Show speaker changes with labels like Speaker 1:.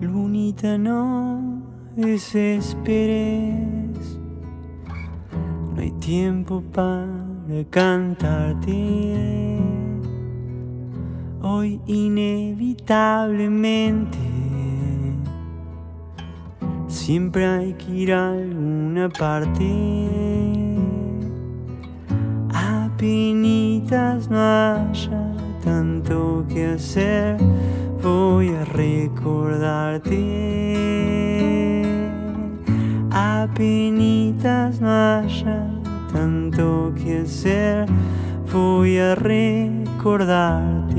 Speaker 1: Vida, no desesperes. No hay tiempo para cantarte. Hoy inevitablemente siempre hay que ir a alguna parte. Apenitas no haya tanto que hacer, recordarte. Apenitas no haya tanto que hacer, voy a recordarte.